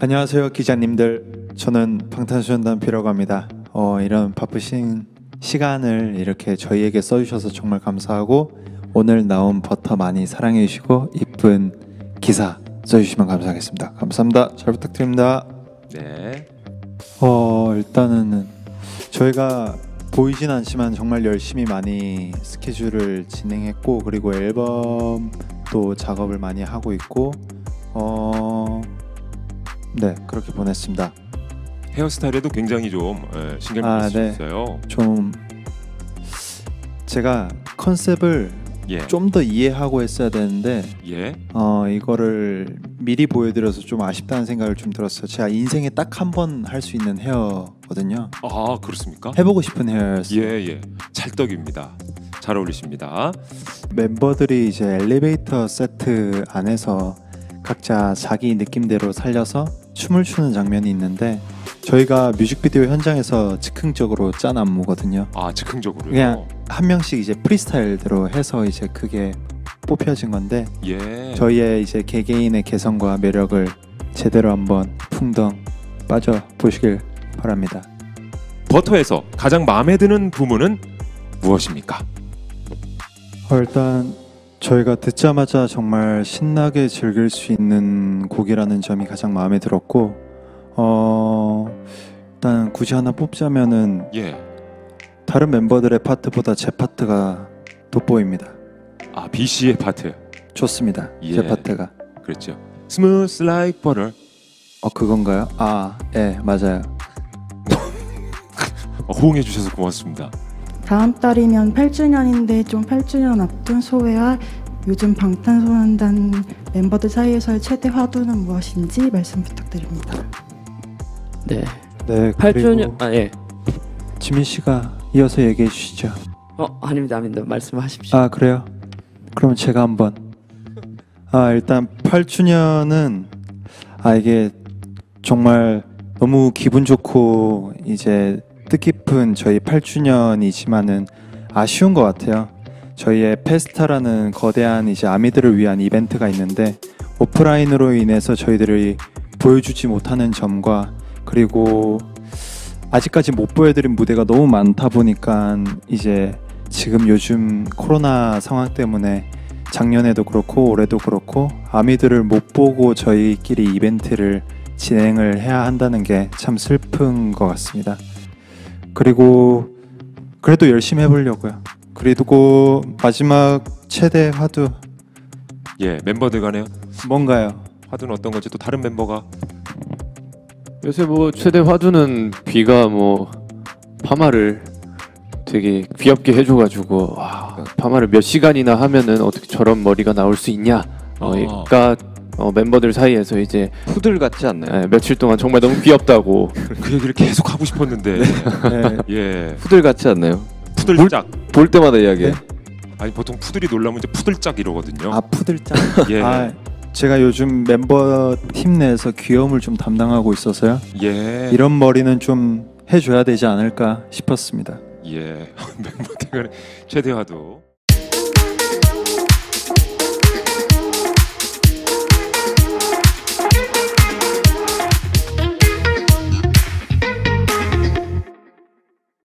안녕하세요 기자님들. 저는 방탄소년단 피라고 합니다. 어, 이런 바쁘신 시간을 이렇게 저희에게 써주셔서 정말 감사하고 오늘 나온 버터 많이 사랑해 주시고 이쁜 기사 써주시면 감사하겠습니다. 감사합니다. 잘 부탁드립니다. 네. 어 일단은 저희가 보이진 않지만 정말 열심히 많이 스케줄을 진행했고 그리고 앨범도 작업을 많이 하고 있고 어, 네 그렇게 보냈습니다. 헤어스타일에도 굉장히 좀 예, 신경 아, 네. 쓰셨어요. 좀 제가 컨셉을 예. 좀 더 이해하고 했어야 되는데 예. 어 이거를 미리 보여드려서 좀 아쉽다는 생각을 좀 들었어요. 제가 인생에 딱 한 번 할 수 있는 헤어거든요. 아 그렇습니까? 해보고 싶은 헤어였어요. 예 예. 찰떡입니다. 잘 어울리십니다. 멤버들이 이제 엘리베이터 세트 안에서 각자 자기 느낌대로 살려서 춤을 추는 장면이 있는데 저희가 뮤직비디오 현장에서 즉흥적으로 짠 안무거든요. 아 즉흥적으로요. 그냥 한 명씩 이제 프리스타일대로 해서 이제 그게 뽑혀진 건데 예. 저희의 이제 개개인의 개성과 매력을 제대로 한번 풍덩 빠져 보시길 바랍니다. 버터에서 가장 마음에 드는 부문은 무엇입니까? 어, 일단 저희가 듣자마자 정말 신나게 즐길 수 있는 곡이라는 점이 가장 마음에 들었고 어 일단 굳이 하나 뽑자면은 예. 다른 멤버들의 파트보다 제 파트가 돋보입니다. 아 B 씨의 파트. 좋습니다. 예. 제 파트가 그렇죠. Smooth like butter. 어 그건가요? 아, 예 맞아요. 어, 호응해 주셔서 고맙습니다. 다음 달이면 8주년인데 좀 8주년 앞둔 소회와 요즘 방탄소년단 멤버들 사이에서의 최대 화두는 무엇인지 말씀 부탁드립니다. 네. 네 8주년 그리고 아 예. 지민 씨가 이어서 얘기해 주시죠. 어 아닙니다 아닙니다 말씀하십시오. 아 그래요? 그럼 제가 한번 아 일단 8주년은 아 이게 정말 너무 기분 좋고 이제 뜻깊은 저희 8주년이지만은 아쉬운 것 같아요. 저희의 페스타라는 거대한 이제 아미들을 위한 이벤트가 있는데 오프라인으로 인해서 저희들이 보여주지 못하는 점과 그리고 아직까지 못 보여드린 무대가 너무 많다 보니까 이제 지금 요즘 코로나 상황 때문에 작년에도 그렇고 올해도 그렇고 아미들을 못 보고 저희끼리 이벤트를 진행을 해야 한다는 게 참 슬픈 것 같습니다. 그리고 그래도 열심히 해보려고요. 그리고 마지막 최대 화두 예. 멤버들 간에요. 뭔가요? 화두는 어떤 건지 또 다른 멤버가 요새 뭐 최대 화두는 비가 뭐 파마를 되게 귀엽게 해줘가지고 와, 파마를 몇 시간이나 하면은 어떻게 저런 머리가 나올 수 있냐? 어, 아. 그러니까 어, member들 사이에서 이제 푸들 같지 않나요? 예, 며칠 동안 정말 너무 귀엽다고 그 얘기를 계속 하고 싶었는데 네. 예. 푸들 같지 않나요? 푸들짝. 볼 때마다 이야기해. 네? 아니 보통 푸들이 놀라면 이제 푸들짝 이러거든요. 아 푸들짝. 예. 아 제가 요즘 member 팀 내에서 귀여움을 좀 담당하고 있어서요. 예. 이런 머리는 좀 해줘야 되지 않을까 싶었습니다. 예. 멤버들 간에 최대 화두.